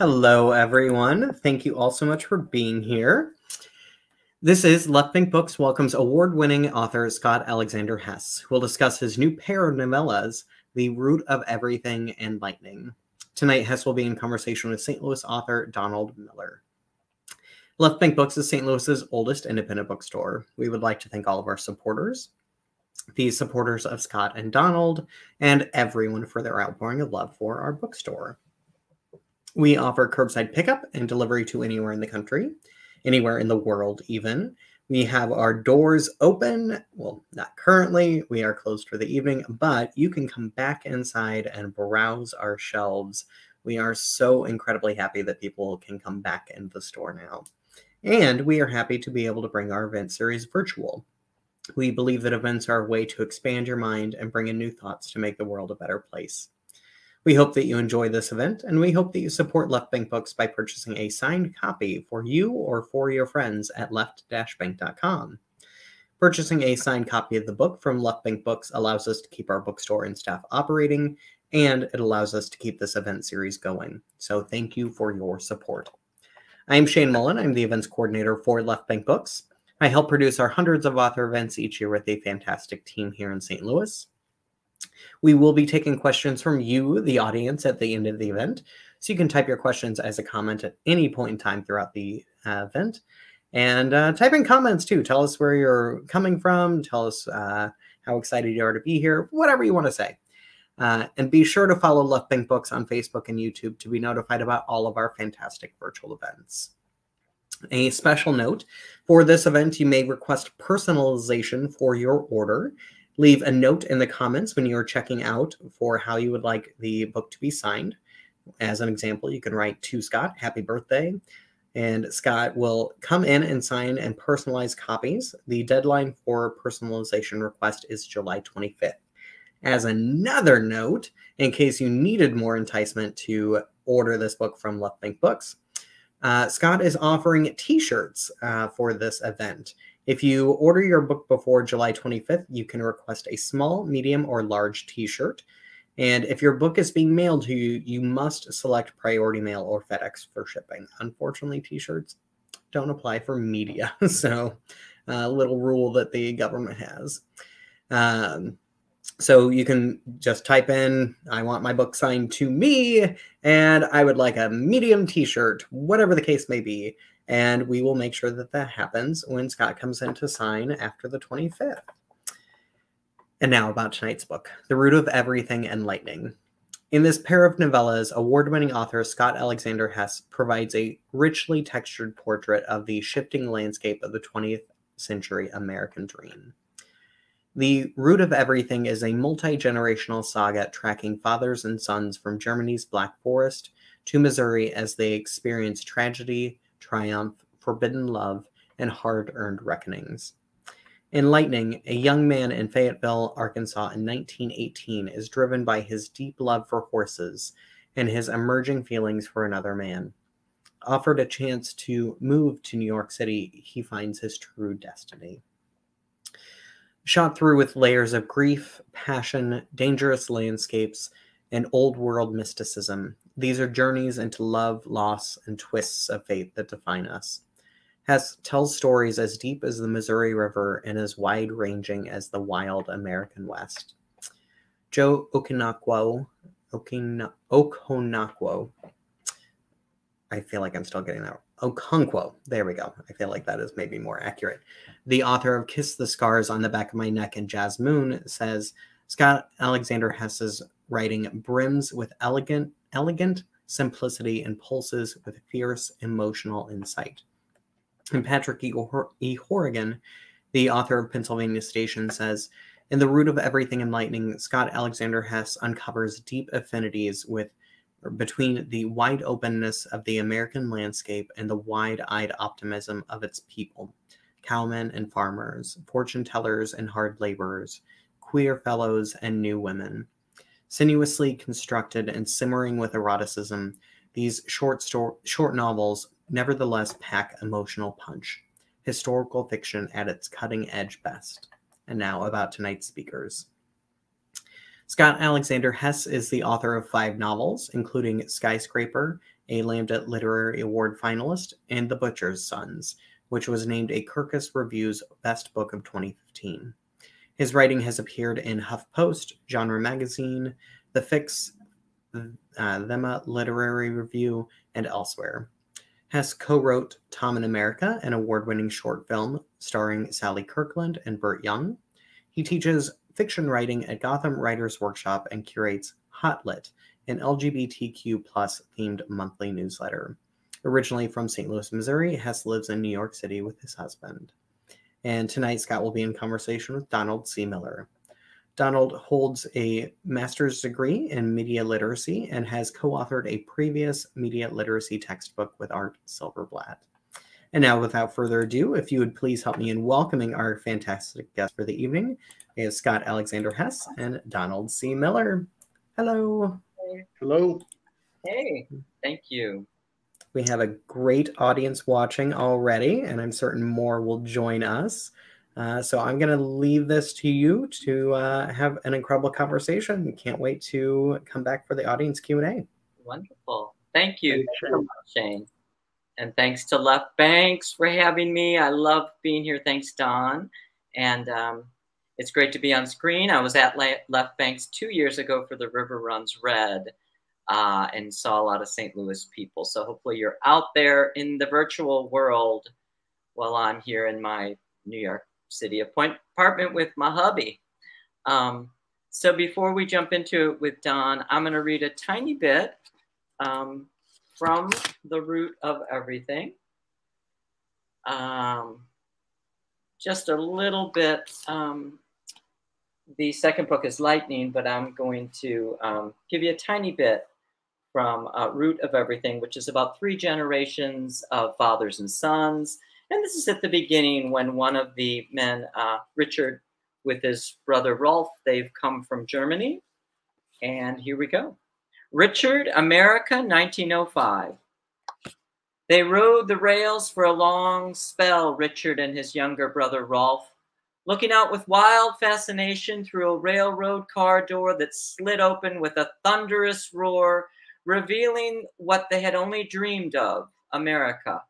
Hello, everyone. Thank you all so much for being here. This is Left Bank Books welcomes award winning author Scott Alexander Hess, who will discuss his new pair of novellas, The Root of Everything and Lightning. Tonight, Hess will be in conversation with St. Louis author Donald Miller. Left Bank Books is St. Louis's oldest independent bookstore. We would like to thank all of our supporters, the supporters of Scott and Donald, and everyone for their outpouring of love for our bookstore. We offer curbside pickup and delivery to anywhere in the country, anywhere in the world, even. We have our doors open. Well, not currently, we are closed for the evening, but you can come back inside and browse our shelves. We are so incredibly happy that people can come back into the store now. And we are happy to be able to bring our event series virtual. We believe that events are a way to expand your mind and bring in new thoughts to make the world a better place. We hope that you enjoy this event, and we hope that you support Left Bank Books by purchasing a signed copy for you or for your friends at left-bank.com. Purchasing a signed copy of the book from Left Bank Books allows us to keep our bookstore and staff operating, and it allows us to keep this event series going. So thank you for your support. I'm Shane Mullen. I'm the events coordinator for Left Bank Books. I help produce our hundreds of author events each year with a fantastic team here in St. Louis. We will be taking questions from you, the audience, at the end of the event. So you can type your questions as a comment at any point in time throughout the uh, event. And uh, type in comments too. Tell us where you're coming from. Tell us uh, how excited you are to be here. Whatever you want to say. Uh, and be sure to follow Left Bank Books on Facebook and YouTube to be notified about all of our fantastic virtual events. A special note for this event, you may request personalization for your order. Leave a note in the comments when you're checking out for how you would like the book to be signed. As an example, you can write to Scott, happy birthday. And Scott will come in and sign and personalize copies. The deadline for personalization request is July 25th. As another note, in case you needed more enticement to order this book from Left Bank Books, uh, Scott is offering t shirts uh, for this event. If you order your book before July 25th, you can request a small, medium, or large t shirt. And if your book is being mailed to you, you must select priority mail or FedEx for shipping. Unfortunately, t shirts don't apply for media. so, a uh, little rule that the government has. Um, so you can just type in, I want my book signed to me, and I would like a medium t shirt, whatever the case may be. And we will make sure that that happens when Scott comes in to sign after the 25th. And now about tonight's book The Root of Everything and Lightning. In this pair of novellas, award winning author Scott Alexander Hess provides a richly textured portrait of the shifting landscape of the 20th century American dream. The Root of Everything is a multi generational saga tracking fathers and sons from Germany's Black Forest to Missouri as they experience tragedy, triumph, forbidden love, and hard earned reckonings. In Lightning, a young man in Fayetteville, Arkansas in 1918 is driven by his deep love for horses and his emerging feelings for another man. Offered a chance to move to New York City, he finds his true destiny. Shot through with layers of grief, passion, dangerous landscapes, and old world mysticism, these are journeys into love, loss, and twists of fate that define us. Hess tells stories as deep as the Missouri River and as wide ranging as the wild American West. Joe Okonakwo, Okina, Okonakwo, I feel like I'm still getting that. Okonkwo, there we go. I feel like that is maybe more accurate. The author of Kiss the Scars on the Back of My Neck and Jazz Moon says Scott Alexander Hess's writing brims with elegant elegant simplicity and pulses with fierce emotional insight. And Patrick E. e. Horrigan, the author of Pennsylvania Station, says In The Root of Everything in Lightning, Scott Alexander Hess uncovers deep affinities with between the wide openness of the American landscape and the wide eyed optimism of its people cowmen and farmers, fortune tellers and hard laborers, queer fellows and new women. Sinuously constructed and simmering with eroticism, these short, short novels nevertheless pack emotional punch. Historical fiction at its cutting edge best. And now about tonight's speakers. Scott Alexander Hess is the author of five novels, including Skyscraper, a Lambda Literary Award finalist, and The Butcher's Sons, which was named a Kirkus Review's Best Book of 2015. His writing has appeared in HuffPost, Genre Magazine, The Fix, uh, Thema Literary Review, and elsewhere. Hess co wrote Tom in America, an award winning short film starring Sally Kirkland and Burt Young. He teaches fiction writing at Gotham Writers Workshop and curates Hot Lit, an LGBTQ plus themed monthly newsletter. Originally from St. Louis, Missouri, Hess lives in New York City with his husband. And tonight, Scott will be in conversation with Donald C. Miller. Donald holds a master's degree in media literacy and has co authored a previous media literacy textbook with Art Silverblatt. And now, without further ado, if you would please help me in welcoming our fantastic guest for the evening, we have Scott Alexander Hess and Donald C. Miller. Hello. Hello. Hey, thank you. We have a great audience watching already, and I'm certain more will join us. Uh, so I'm going to leave this to you to uh, have an incredible conversation. Can't wait to come back for the audience Q&A. Wonderful. Thank you so much, Shane. And thanks to Left Banks for having me. I love being here. Thanks, Don. And um, it's great to be on screen. I was at Left Banks two years ago for The River Runs Red uh, and saw a lot of St. Louis people. So hopefully you're out there in the virtual world while I'm here in my New York City apartment with my hubby. Um, so before we jump into it with Don, I'm going to read a tiny bit um, from The Root of Everything. Um, just a little bit. Um, the second book is Lightning, but I'm going to um, give you a tiny bit from uh, Root of Everything, which is about three generations of fathers and sons and this is at the beginning when one of the men, uh, Richard, with his brother Rolf, they've come from Germany. And here we go. Richard, America, 1905. They rode the rails for a long spell, Richard and his younger brother Rolf, looking out with wild fascination through a railroad car door that slid open with a thunderous roar, revealing what they had only dreamed of America.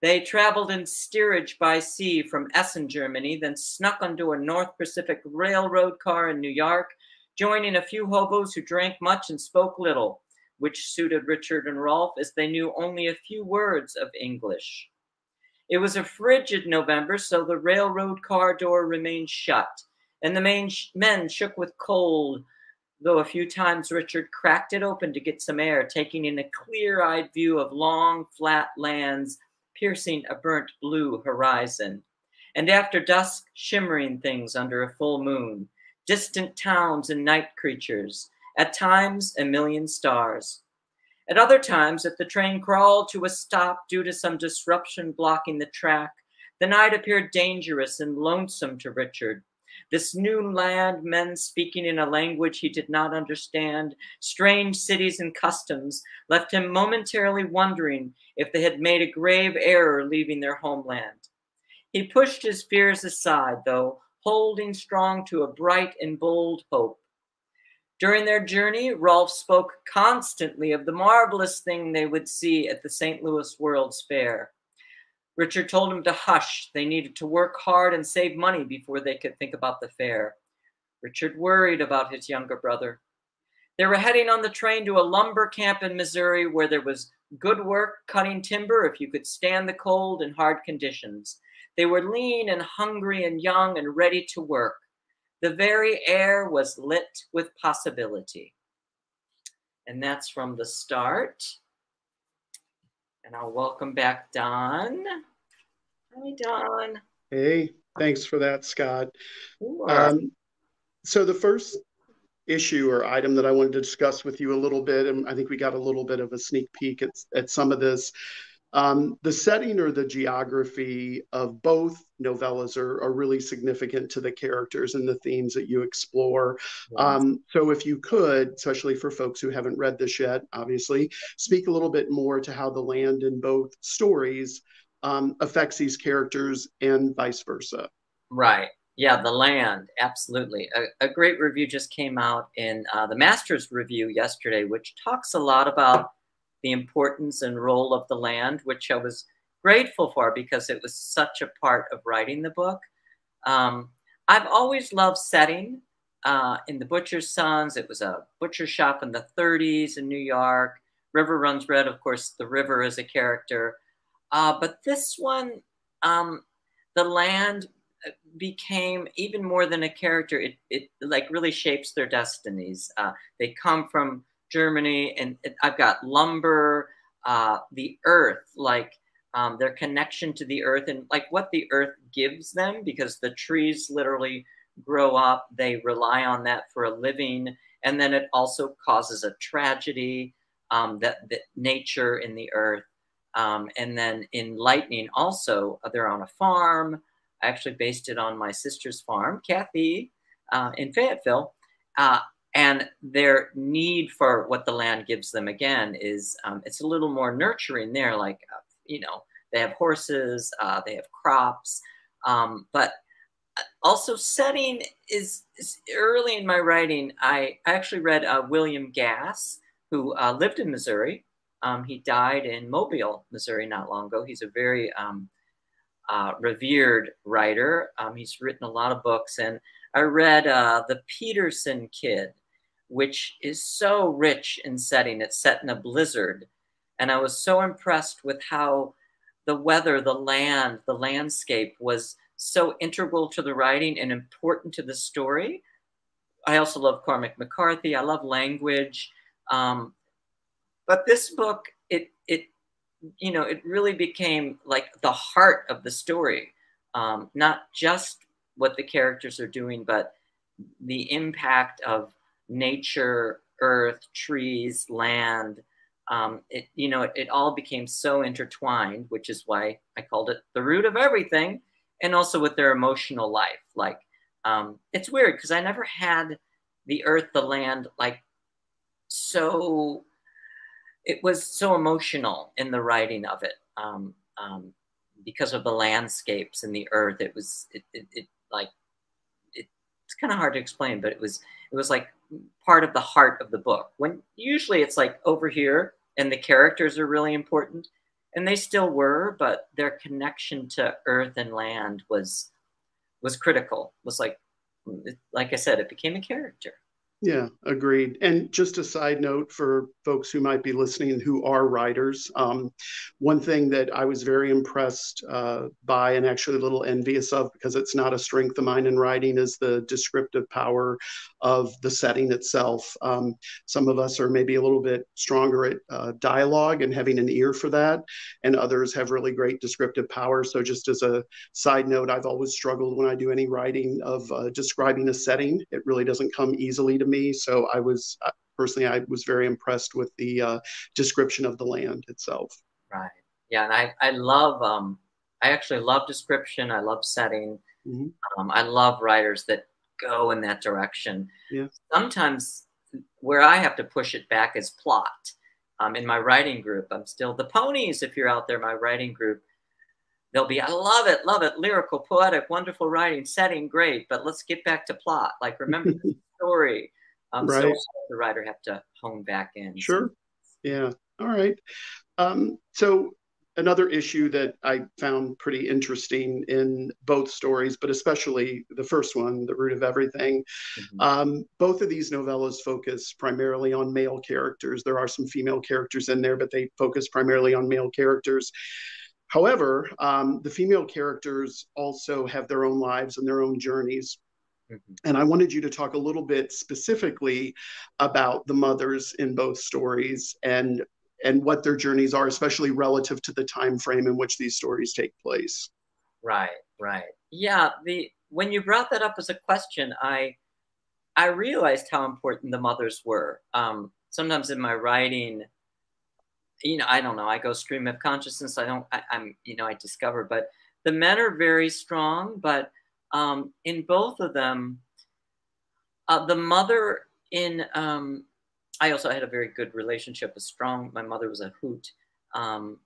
They traveled in steerage by sea from Essen, Germany, then snuck onto a North Pacific Railroad car in New York, joining a few hobos who drank much and spoke little, which suited Richard and Rolf as they knew only a few words of English. It was a frigid November, so the railroad car door remained shut, and the men shook with cold, though a few times Richard cracked it open to get some air, taking in a clear eyed view of long, flat lands piercing a burnt blue horizon. And after dusk, shimmering things under a full moon, distant towns and night creatures, at times a million stars. At other times, if the train crawled to a stop due to some disruption blocking the track, the night appeared dangerous and lonesome to Richard, this new land, men speaking in a language he did not understand, strange cities and customs, left him momentarily wondering if they had made a grave error leaving their homeland. He pushed his fears aside, though, holding strong to a bright and bold hope. During their journey, Rolf spoke constantly of the marvelous thing they would see at the St. Louis World's Fair. Richard told him to hush. They needed to work hard and save money before they could think about the fair. Richard worried about his younger brother. They were heading on the train to a lumber camp in Missouri where there was good work cutting timber if you could stand the cold and hard conditions. They were lean and hungry and young and ready to work. The very air was lit with possibility. And that's from the start. And I'll welcome back Don. Hi, Don. Hey, thanks for that, Scott. Um, so the first issue or item that I wanted to discuss with you a little bit, and I think we got a little bit of a sneak peek at, at some of this. Um, the setting or the geography of both novellas are, are, really significant to the characters and the themes that you explore. Um, so, if you could, especially for folks who haven't read this yet, obviously, speak a little bit more to how the land in both stories um, affects these characters and vice versa. Right. Yeah, the land, absolutely. A, a great review just came out in uh, the Masters review yesterday, which talks a lot about the importance and role of the land, which I was grateful for because it was such a part of writing the book. Um, I've always loved setting. Uh, in the Butcher's Sons, it was a butcher shop in the 30s in New York. River Runs Red, of course, the river is a character. Uh, but this one, um, the land became even more than a character. It, it like really shapes their destinies. Uh, they come from Germany, and it, I've got lumber, uh, the earth, like um, their connection to the earth, and like what the earth gives them, because the trees literally grow up. They rely on that for a living, and then it also causes a tragedy um, that, that nature in the earth. Um, and then in Lightning, also, uh, they're on a farm. I actually based it on my sister's farm, Kathy, uh, in Fayetteville. Uh, and their need for what the land gives them again is um, it's a little more nurturing there. Like, uh, you know, they have horses, uh, they have crops, um, but uh, also setting is, is, early in my writing. I, I actually read William Gass, who lived in Missouri. Um, he died in Mobile, Missouri, not long ago. He's a very um, uh, revered writer. Um, he's written a lot of books, and I read uh, The Pedersen Kid, which is so rich in setting. It's set in a blizzard, and I was so impressed with how the weather, the land, the landscape was so integral to the writing and important to the story. I also love Cormac McCarthy. I love language. Um, but this book, it it you know, it really became like the heart of the story, um, not just what the characters are doing, but the impact of nature, earth, trees, land. Um, it, you know, it, it all became so intertwined, which is why I called it the root of everything, and also with their emotional life. Like, um, it's weird because I never had the earth, the land, like so it was so emotional in the writing of it um, um, because of the landscapes and the earth. It was it, it, it like it, it's kind of hard to explain, but it was it was like part of the heart of the book. When usually it's like over here and the characters are really important, and they still were, but their connection to earth and land was was critical. Was like like I said, it became a character. Yeah, agreed. And just a side note for folks who might be listening who are writers, um, one thing that I was very impressed uh, by and actually a little envious of because it's not a strength of mine in writing is the descriptive power of the setting itself. Um, some of us are maybe a little bit stronger at uh, dialogue and having an ear for that, and others have really great descriptive power. So, just as a side note, I've always struggled when I do any writing of uh, describing a setting. It really doesn't come easily to me. So I was uh, personally, I was very impressed with the uh, description of the land itself. Right. Yeah, and I I love um I actually love description. I love setting. Mm-hmm. Um, I love writers that go in that direction. Yeah. Sometimes where I have to push it back is plot. Um, in my writing group, I'm still the ponies. If you're out there, my writing group, they'll be, I love it, love it, lyrical, poetic, wonderful writing, setting, great. But let's get back to plot. Like remember the story. Um, right. So the writer have to hone back in. Sure. Yeah. All right. Um, so another issue that I found pretty interesting in both stories, but especially the first one, The Root of Everything, mm-hmm. um, both of these novellas focus primarily on male characters. There are some female characters in there, but they focus primarily on male characters. However, um, the female characters also have their own lives and their own journeys. Mm-hmm. And I wanted you to talk a little bit specifically about the mothers in both stories and and what their journeys are, especially relative to the time frame in which these stories take place. Right, right. Yeah, the when you brought that up as a question, I I realized how important the mothers were. Um, sometimes in my writing, you know, I don't know, I go stream of consciousness. I don't, I, am you know, I discover, but the men are very strong, but um, in both of them, uh, the mother in, um, I also had a very good relationship with Strong. My mother was a hoot um,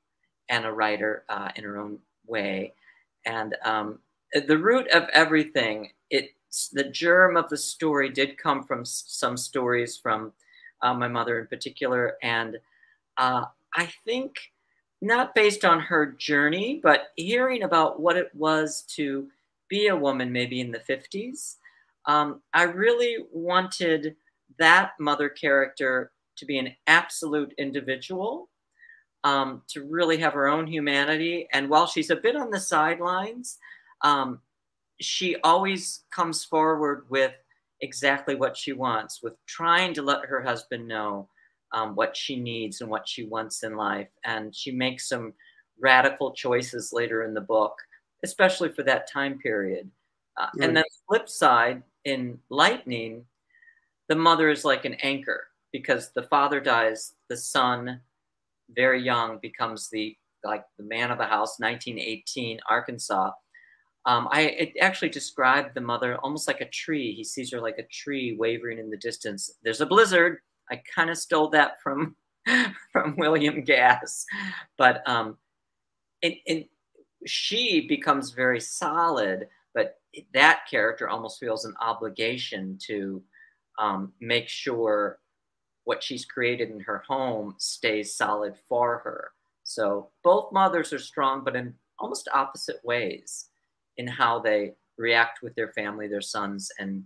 and a writer uh, in her own way. And um, the root of everything, it's the germ of the story did come from some stories from uh, my mother in particular. And uh, I think not based on her journey, but hearing about what it was to be a woman maybe in the 50s, um, I really wanted that mother character to be an absolute individual, um, to really have her own humanity. And while she's a bit on the sidelines, um, she always comes forward with exactly what she wants, with trying to let her husband know um, what she needs and what she wants in life. And she makes some radical choices later in the book, especially for that time period. Uh, right. And then the flip side in Lightning, the mother is like an anchor because the father dies, the son, very young, becomes the like the man of the house. 1918, Arkansas. Um, I actually described the mother almost like a tree. He sees her like a tree wavering in the distance. There's a blizzard. I kind of stole that from from William Gass, but um, and, and she becomes very solid. But that character almost feels an obligation to um, make sure what she's created in her home stays solid for her. So both mothers are strong, but in almost opposite ways in how they react with their family, their sons, and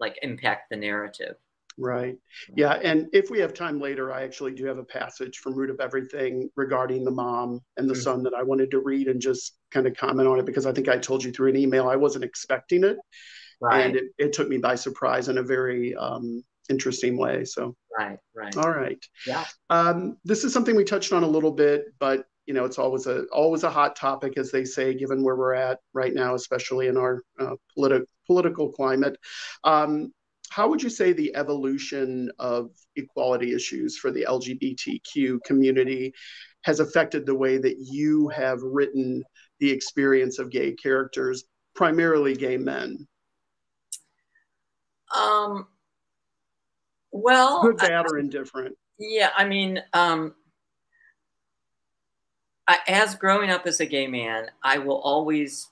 like impact the narrative. Right. Yeah. And if we have time later, I actually do have a passage from Root of Everything regarding the mom and the mm-hmm. son that I wanted to read and just kind of comment on it because I think I told you through an email I wasn't expecting it. Right. And it, it took me by surprise in a very um, interesting way. So, right. Right. All right. Yeah. Um, this is something we touched on a little bit, but you know it's always a always a hot topic as they say given where we're at right now especially in our uh, politi- political climate um, how would you say the evolution of equality issues for the LGBTQ community has affected the way that you have written the experience of gay characters, primarily gay men? Um, well, good, bad, I, or indifferent. Yeah, I mean, um, I, as growing up as a gay man, I will always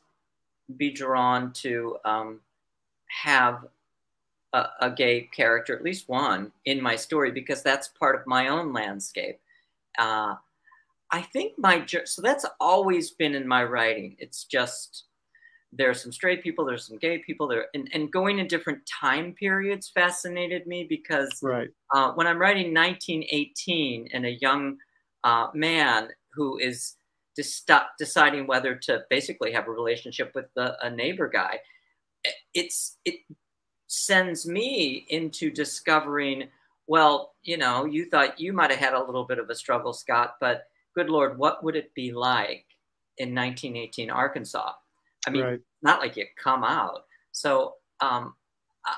be drawn to um, have a, a, gay character, at least one, in my story because that's part of my own landscape. Uh, I think my so that's always been in my writing. It's just there are some straight people, there's some gay people there, and, and going in different time periods fascinated me because right. uh, when I'm writing 1918 and a young uh, man who is deciding whether to basically have a relationship with the, a neighbor guy, it's it sends me into discovering, well, you know, you thought you might have had a little bit of a struggle, Scott, but good Lord, what would it be like in 1918 Arkansas? I mean, right. not like you come out. So um,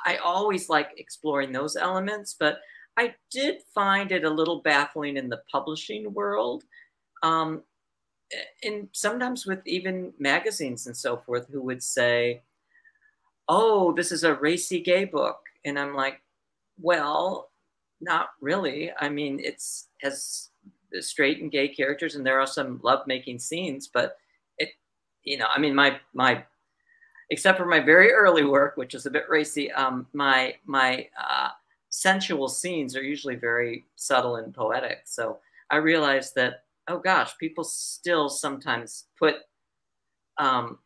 I always like exploring those elements, but I did find it a little baffling in the publishing world. Um, and sometimes with even magazines and so forth, who would say, oh, this is a racy gay book. And I'm like, well, not really. I mean, it's has straight and gay characters, and there are some love-making scenes, but it, you know, I mean, my my, except for my very early work, which is a bit racy, um, my my uh, sensual scenes are usually very subtle and poetic. So I realized that, oh gosh, people still sometimes put, um,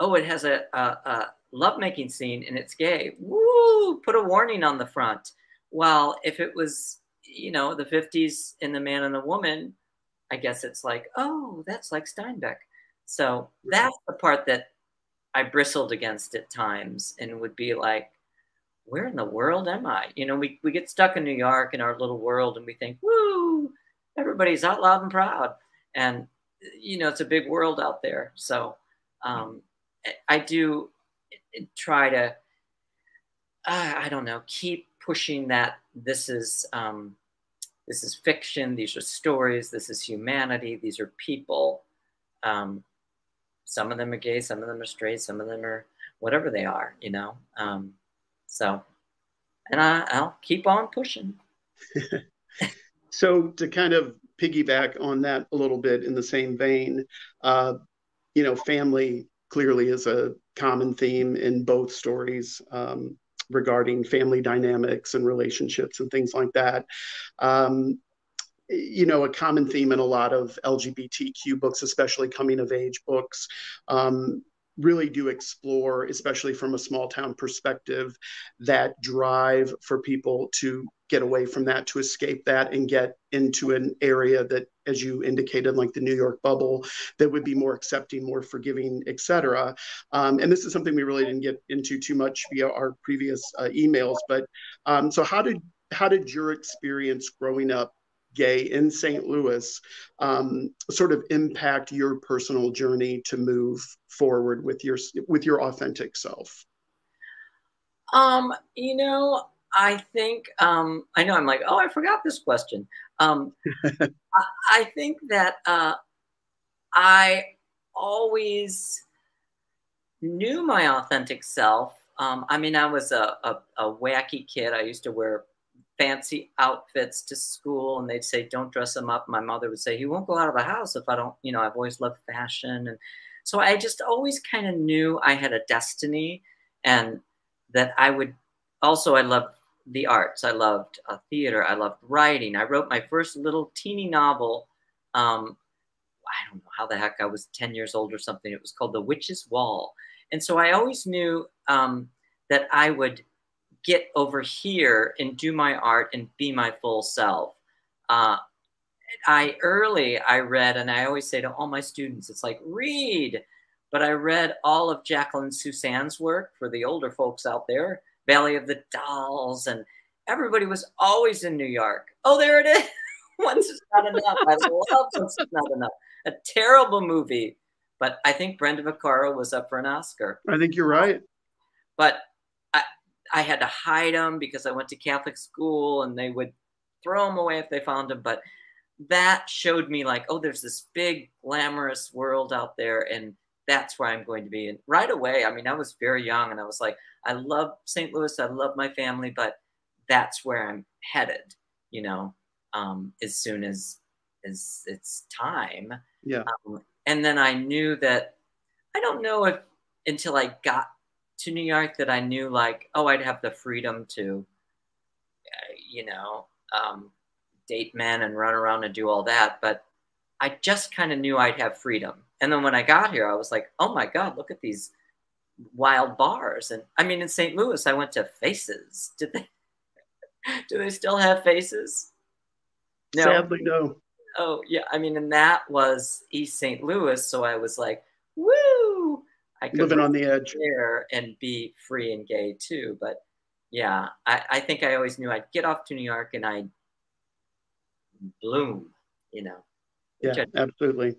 oh, it has a, a, a lovemaking scene and it's gay, woo, put a warning on the front. Well, if it was, you know, the 50s in the man and the woman, I guess it's like, oh, that's like Steinbeck. So that's the part that I bristled against at times and would be like, where in the world am I? You know, we, we get stuck in New York in our little world and we think, woo, everybody's out loud and proud. And, you know, it's a big world out there. So um, I do try to uh, I don't know keep pushing that this is um, this is fiction these are stories this is humanity these are people. Um, some of them are gay some of them are straight some of them are whatever they are you know? Um, so and I, I'll keep on pushing. So to kind of piggyback on that a little bit in the same vein uh, you know family clearly is a common theme in both stories um, regarding family dynamics and relationships and things like that. Um, you know, a common theme in a lot of LGBTQ books, especially coming of age books, um, really do explore, especially from a small town perspective, that drive for people to get away from that, to escape that, and get into an area that, as you indicated, like the New York bubble, that would be more accepting, more forgiving, etc. Um, and this is something we really didn't get into too much via our previous uh, emails. But um, so, how did how did your experience growing up gay in St. Louis um, sort of impact your personal journey to move forward with your with your authentic self? Um, you know, I think um, I know I'm like, oh, I forgot this question. Um, I, I, think that uh, I always knew my authentic self. Um, I mean, I was a, a, a wacky kid. I used to wear fancy outfits to school and they'd say don't dress him up. My mother would say he won't go out of the house if i don't you know i've always loved fashion. And so i just always kind of knew i had a destiny and that i would also i loved the arts. I loved uh, theater. I loved writing. I wrote my first little teeny novel um, i don't know how the heck i was 10 years old or something. It was called the witch's wall. And so i always knew um, that i would get over here and do my art and be my full self. Uh, I early I read, and I always say to all my students, it's like read. But I read all of Jacqueline Susann's work for the older folks out there, Valley of the Dolls, and everybody was always in New York. Oh, there it is. once is not enough. I love Once is not enough. A terrible movie, but I think Brenda Vaccaro was up for an Oscar. I think you're right. But I had to hide them because I went to Catholic school and they would throw them away if they found them. But that showed me like, oh, there's this big glamorous world out there, and that's where I'm going to be. And right away, I mean, I was very young, and I was like, I love St. Louis, I love my family, but that's where I'm headed. You know, um, as soon as as it's time. Yeah. Um, and then I knew that I don't know if until I got to New York that I knew like, oh, I'd have the freedom to, uh, you know, um, date men and run around and do all that. But I just kind of knew I'd have freedom. And then when I got here, I was like, oh my God, look at these wild bars. And I mean, in St. Louis, I went to Faces. Did they? do they still have Faces? No. Sadly, no. Oh yeah, I mean, and that was East St. Louis, so I was like, woo! I could living on the edge there and be free and gay too. But yeah, I, I think I always knew I'd get off to New York and I'd bloom, you know. Yeah, absolutely.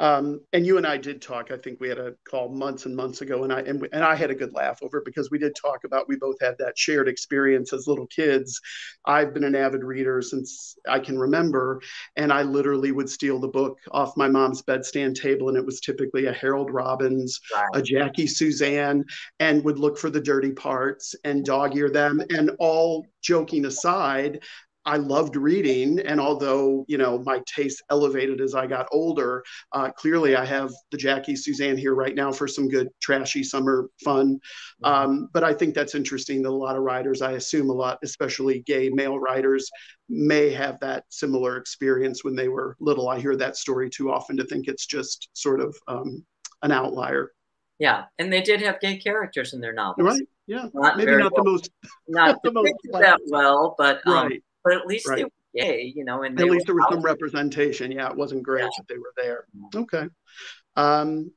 Um, and you and I did talk. I think we had a call months and months ago, and I and, and I had a good laugh over it because we did talk about we both had that shared experience as little kids. I've been an avid reader since I can remember, and I literally would steal the book off my mom's bedstand table, and it was typically a Harold Robbins, a Jackie Susann, and would look for the dirty parts and dog ear them. And all joking aside, I loved reading, and although you know my taste elevated as I got older, uh, clearly I have the Jackie Susann here right now for some good trashy summer fun. Mm-hmm. Um, but I think that's interesting that a lot of writers, I assume a lot, especially gay male writers, may have that similar experience when they were little. I hear that story too often to think it's just sort of um, an outlier. Yeah, and they did have gay characters in their novels. Right. Yeah. Not maybe not well, the most not, the most that well, but um, right but at least right. they were gay, you know, and at least there was some representation. Yeah, it wasn't great yeah. that they were there. Okay. Um,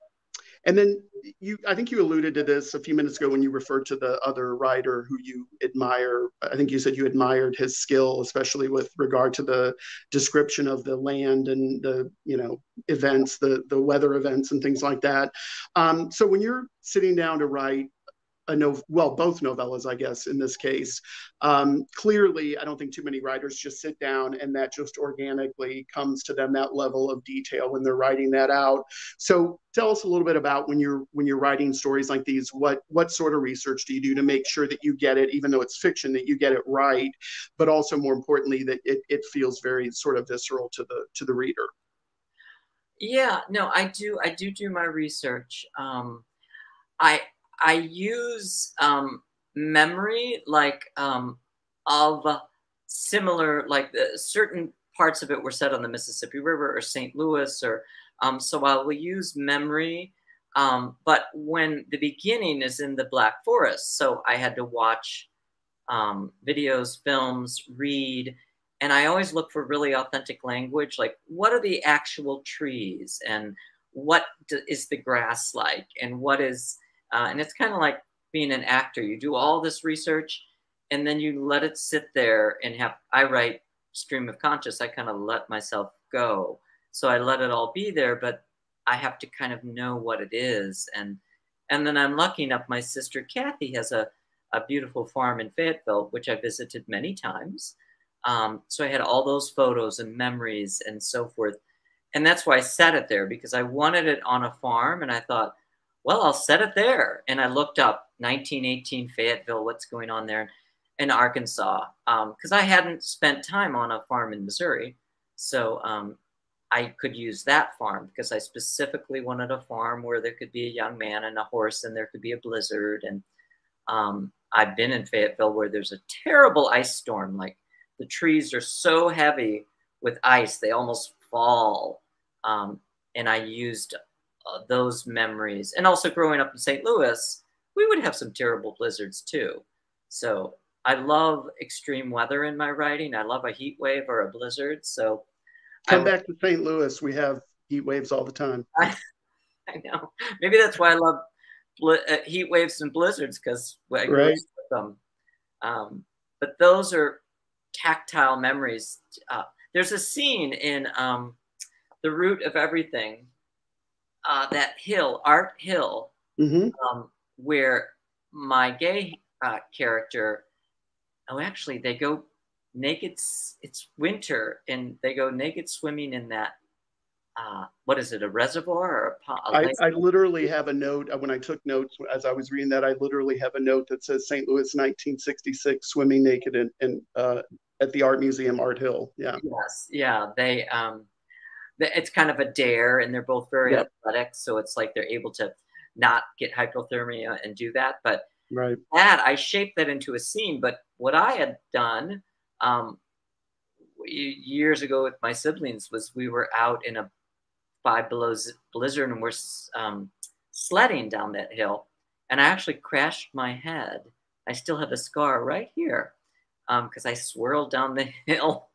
and then you, I think you alluded to this a few minutes ago when you referred to the other writer who you admire. I think you said you admired his skill, especially with regard to the description of the land and the, you know, events, the the weather events and things like that. Um, so when you're sitting down to write a no well both novellas i guess in this case. Um, clearly i don't think too many writers just sit down and that just organically comes to them that level of detail when they're writing that out. So tell us a little bit about when you're when you're writing stories like these what what sort of research do you do to make sure that you get it even though it's fiction that you get it right but also more importantly that it, it feels very sort of visceral to the to the reader? Yeah no i do i do do my research. Um, i I use um, memory like um, of similar like the certain parts of it were set on the Mississippi River or St. Louis, or um, so I will use memory. Um, but when the beginning is in the Black Forest, so I had to watch um, videos, films, read, and I always look for really authentic language, like what are the actual trees and what is the grass like and what is, uh, and it's kind of like being an actor. You do all this research and then you let it sit there and have, I write stream of conscious, I kind of let myself go. So I let it all be there, but I have to kind of know what it is. And and then I'm lucky enough, my sister Kathy has a, a beautiful farm in Fayetteville, which I visited many times. Um, so I had all those photos and memories and so forth. And that's why I set it there because I wanted it on a farm. And I thought, well, I'll set it there. And I looked up 1918 Fayetteville, what's going on there in Arkansas, because um, I hadn't spent time on a farm in Missouri. So um, I could use that farm because I specifically wanted a farm where there could be a young man and a horse and there could be a blizzard. And um, I've been in Fayetteville where there's a terrible ice storm. Like the trees are so heavy with ice, they almost fall. Um, and I used those memories. And also growing up in St. Louis, we would have some terrible blizzards too. So I love extreme weather in my writing. I love a heat wave or a blizzard. So come I, back to St. Louis. We have heat waves all the time. I, I know. Maybe that's why I love uh, heat waves and blizzards because I grew right. with them. Um, but those are tactile memories. Uh, there's a scene in um, The Root of Everything, uh, that hill, Art Hill, mm-hmm. um, where my gay uh, character oh, actually, they go naked. It's winter, and they go naked swimming in that. Uh, what is it? A reservoir or a pond? I literally have a note uh, when I took notes as I was reading that. I literally have a note that says St. Louis, 1966, swimming naked in, in uh, at the Art Museum, Art Hill. Yeah. Yes. Yeah. They. Um, it's kind of a dare, and they're both very yep. athletic, so it's like they're able to not get hypothermia and do that. But right. that I shaped that into a scene. But what I had done um, years ago with my siblings was we were out in a five below blizzard and we're um, sledding down that hill, and I actually crashed my head. I still have a scar right here because um, I swirled down the hill.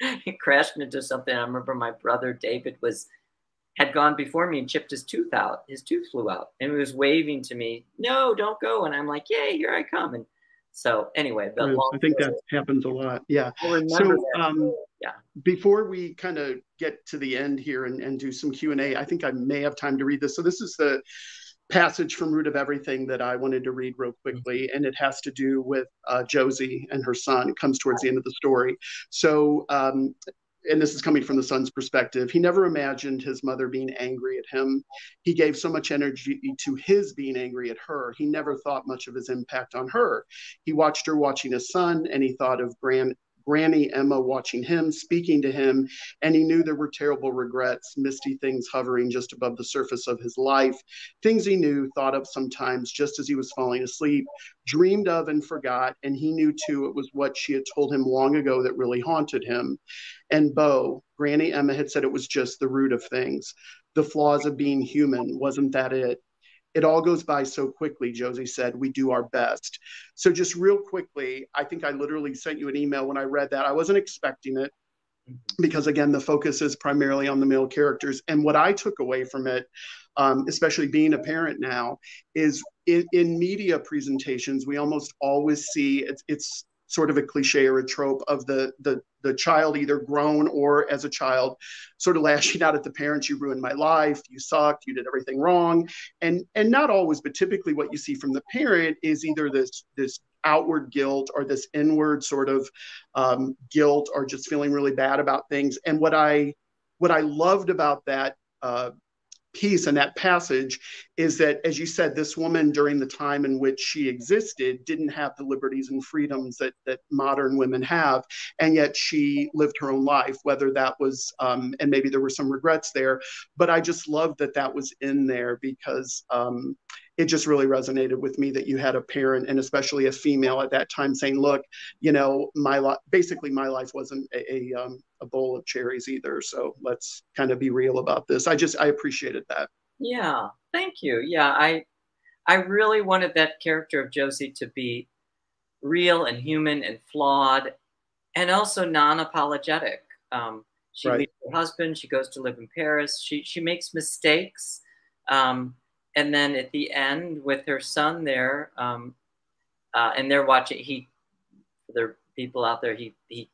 it crashed into something. I remember my brother David was had gone before me and chipped his tooth out. His tooth flew out, and he was waving to me, "No, don't go!" And I'm like, "Yay, here I come!" And so anyway, I think that happens a lot. Yeah. So um, yeah. Before we kind of get to the end here and, and do some Q and A, I think I may have time to read this. So this is the passage from Root of Everything that I wanted to read real quickly, mm-hmm. and it has to do with uh, Josie and her son. It comes towards the end of the story. So um, and this is coming from the son's perspective, he never imagined his mother being angry at him. He gave so much energy to his being angry at her. He never thought much of his impact on her. He watched her watching his son, and he thought of Gran Granny Emma watching him, speaking to him, and he knew there were terrible regrets, misty things hovering just above the surface of his life, things he knew, thought of sometimes just as he was falling asleep, dreamed of and forgot, and he knew too it was what she had told him long ago that really haunted him. And Bo, Granny Emma had said it was just the root of things, the flaws of being human. Wasn't that it? It all goes by so quickly, Josie said. We do our best. So, just real quickly, I think I literally sent you an email when I read that. I wasn't expecting it because, again, the focus is primarily on the male characters. And what I took away from it, um, especially being a parent now, is in, in media presentations, we almost always see it's, it's sort of a cliche or a trope of the the the child either grown or as a child sort of lashing out at the parents you ruined my life you sucked you did everything wrong. And and not always but typically what you see from the parent is either this this outward guilt or this inward sort of um, guilt or just feeling really bad about things. And what i what i loved about that uh, piece in that passage is that, as you said, this woman during the time in which she existed didn't have the liberties and freedoms that, that modern women have. And yet she lived her own life, whether that was, um, and maybe there were some regrets there, but I just love that that was in there because um, it just really resonated with me that you had a parent and especially a female at that time saying, "Look, you know, my life basically my life wasn't a a, um, a bowl of cherries either. So let's kind of be real about this." I just I appreciated that. Yeah, thank you. Yeah, I I really wanted that character of Josie to be real and human and flawed, and also non-apologetic. Um, she right. leaves her husband. She goes to live in Paris. She she makes mistakes, um, and then at the end with her son there, um, uh, and they're watching. He, there people out there. He he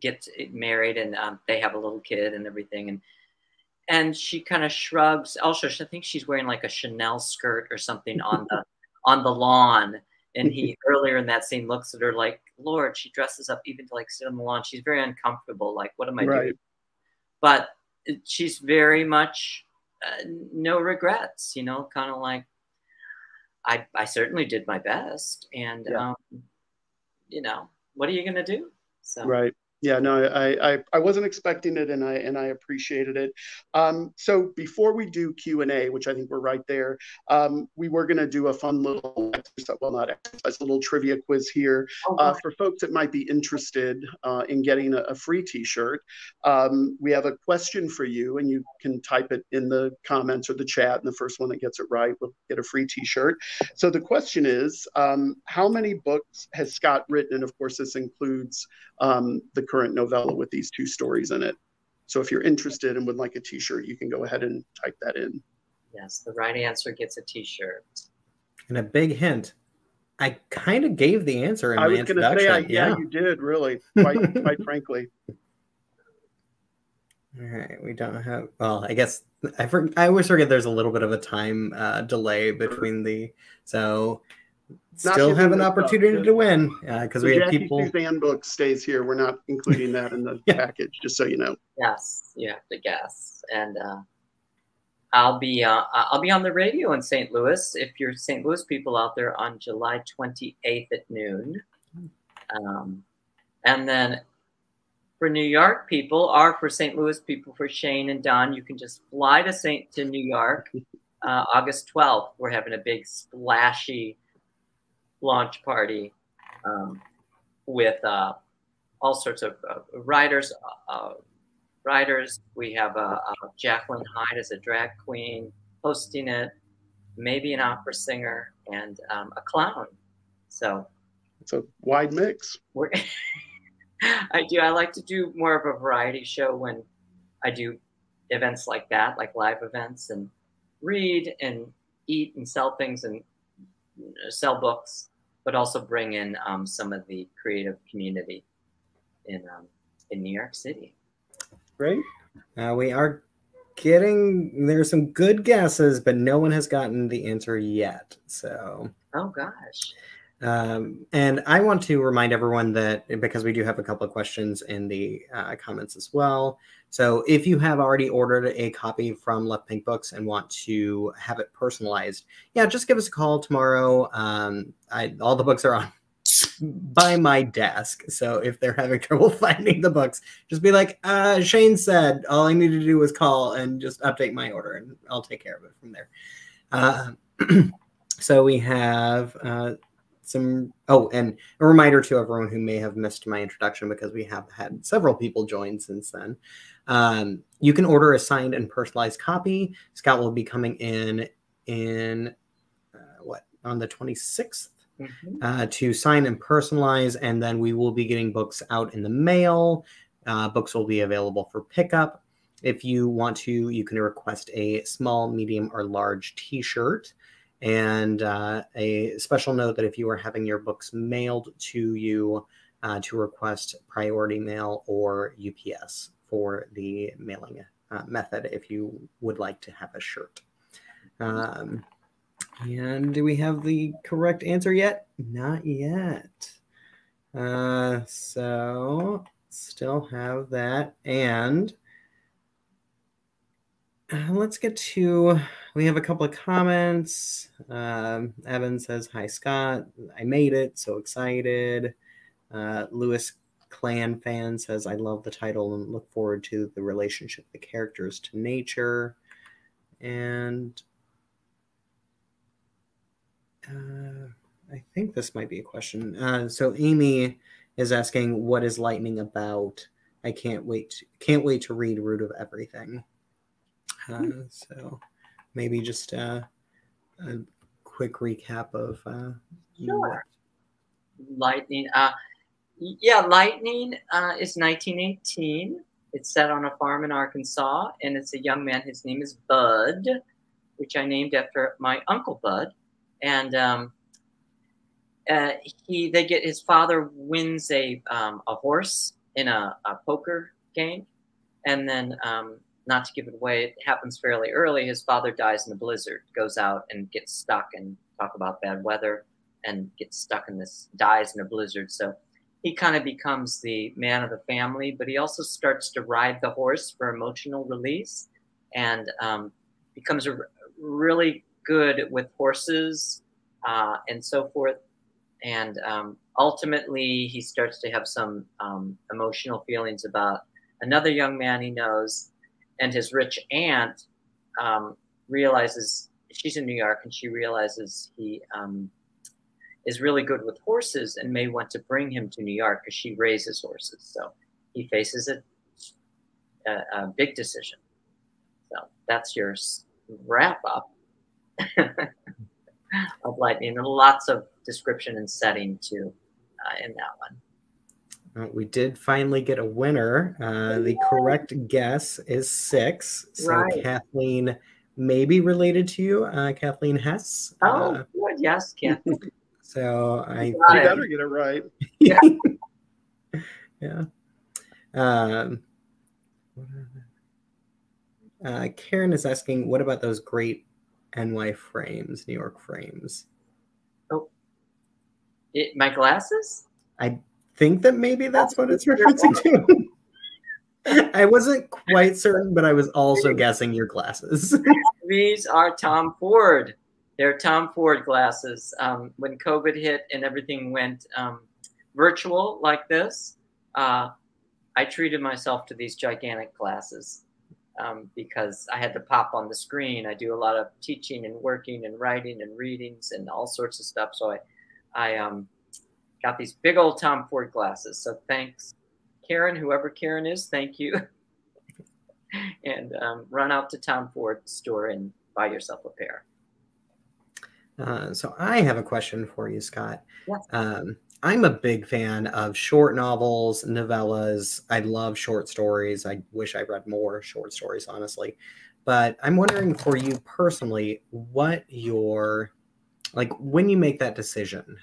gets married, and um, they have a little kid and everything, and and she kind of shrugs. Also, I think she's wearing like a Chanel skirt or something on the on the lawn. And he earlier in that scene looks at her like, Lord, she dresses up even to like sit on the lawn. She's very uncomfortable. Like, what am I right. doing? But she's very much uh, no regrets, you know, kind of like, I, I certainly did my best. And, yeah. um, you know, what are you going to do? So, right yeah no I, I i wasn't expecting it and i and i appreciated it. Um so before we do q and a which i think we're right there um we were going to do a fun little exercise well not exercise a little trivia quiz here oh, uh, for folks that might be interested uh, in getting a, a free t-shirt. Um, we have a question for you and you can type it in the comments or the chat and the first one that gets it right will get a free t-shirt. So the question is um, how many books has scott written? And of course this includes um, the current novella with these two stories in it. So if you're interested and would like a t-shirt, you can go ahead and type that in. Yes, the right answer gets a t-shirt. And a big hint. I kind of gave the answer in I was going to say, I, yeah. yeah. you did really, quite, quite frankly. All right, we don't have. Well, I guess I for, I always forget there's a little bit of a time uh, delay between the. So still have an opportunity to win because uh, we have Jackie people. Susann book stays here. We're not including that in the yeah. package, just so you know. Yes, you have to guess, and uh, I'll be uh, I'll be on the radio in St. Louis. If you're St. Louis people out there on July 28th at noon, um, and then for New York people, or for St. Louis people, for Shane and Don, you can just fly to St. to New York. Uh, August 12th, we're having a big splashy launch party um, with uh, all sorts of uh, writers. Uh, writers. We have uh, uh, Jacqueline Hyde as a drag queen hosting it, maybe an opera singer, and um, a clown. So it's a wide mix. I do. I like to do more of a variety show when I do events like that, like live events, and read and eat and sell things and sell books, but also bring in um, some of the creative community in um, in New York City. Great. Uh, we are getting there's some good guesses, but no one has gotten the answer yet. So. Oh gosh. Um, and I want to remind everyone that because we do have a couple of questions in the uh, comments as well. So if you have already ordered a copy from Left Bank Books and want to have it personalized, yeah, just give us a call tomorrow. Um, I, all the books are on by my desk. So if they're having trouble finding the books, just be like, uh, Shane said, all I need to do was call and just update my order and I'll take care of it from there. Uh, so we have uh, some oh and a reminder to everyone who may have missed my introduction because we have had several people join since then. Um, you can order a signed and personalized copy. Scott will be coming in in uh, what on the 26th mm-hmm. uh, to sign and personalize and then we will be getting books out in the mail. Uh, books will be available for pickup. If you want to you can request a small medium or large t-shirt and uh, a special note that if you are having your books mailed to you, uh, to request priority mail or UPS for the mailing uh, method if you would like to have a shirt. Um, and do we have the correct answer yet? Not yet. Uh, so still have that. And uh, let's get to we have a couple of comments. Um, Evan says, Hi, Scott. I made it. So excited. Uh, Lewis Clan fan says, I love the title and look forward to the relationship the characters to nature. And Uh, I think this might be a question. Uh, so Amy is asking, "What is lightning about?" I can't wait. Can't wait to read Root of Everything. Uh, hmm. so maybe just uh, a quick recap of uh, sure. Lightning. Uh, yeah, Lightning uh, is 1918. It's set on a farm in Arkansas, and it's a young man. His name is Bud, which I named after my uncle Bud, and um, uh, he they get his father wins a um, a horse in a, a, poker game, and then um, not to give it away, it happens fairly early. His father dies in a blizzard, goes out and gets stuck, and talk about bad weather, and gets stuck in this dies in a blizzard. So he kind of becomes the man of the family, but he also starts to ride the horse for emotional release, and um, becomes a, really good with horses uh, and so forth and um, ultimately he starts to have some um, emotional feelings about another young man he knows and his rich aunt um, realizes she's in new york and she realizes he um, is really good with horses and may want to bring him to new york because she raises horses. So he faces a, a, a big decision. So that's your wrap up. Of lightning and lots of description and setting too uh, in that one. Uh, we did finally get a winner. Uh, the correct guess is six. So right. Kathleen may be related to you, uh, Kathleen Hess. Oh, uh, good. Yes, Kathleen. So I you better get it right. yeah. yeah. Um, uh, Karen is asking, what about those great NY frames, New York frames? It, my glasses? I think that maybe that's what it's referencing to. I wasn't quite certain, but I was also guessing your glasses. These are Tom Ford. They're Tom Ford glasses. Um, when COVID hit and everything went um, virtual like this, uh, I treated myself to these gigantic glasses um, because I had to pop on the screen. I do a lot of teaching and working and writing and readings and all sorts of stuff. So I I um, got these big old Tom Ford glasses. So thanks, Karen, whoever Karen is, thank you. and um, run out to Tom Ford store and buy yourself a pair. Uh, so I have a question for you, Scott. Yes. Um, I'm a big fan of short novels, novellas. I love short stories. I wish I read more short stories, honestly. But I'm wondering for you personally, what your like when you make that decision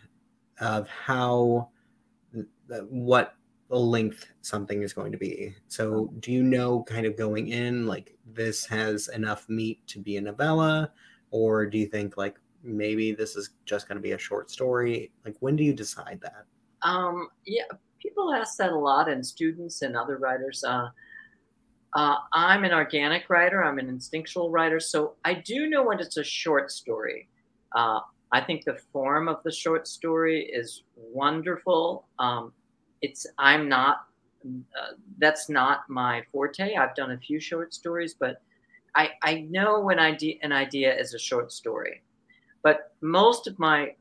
of how what the length something is going to be so do you know kind of going in like this has enough meat to be a novella or do you think like maybe this is just going to be a short story like when do you decide that um yeah people ask that a lot and students and other writers uh uh, I'm an organic writer. I'm an instinctual writer. So I do know when it's a short story. Uh, I think the form of the short story is wonderful. Um, it's I'm not uh, that's not my forte. I've done a few short stories, but I I know when idea an idea is a short story, but most of my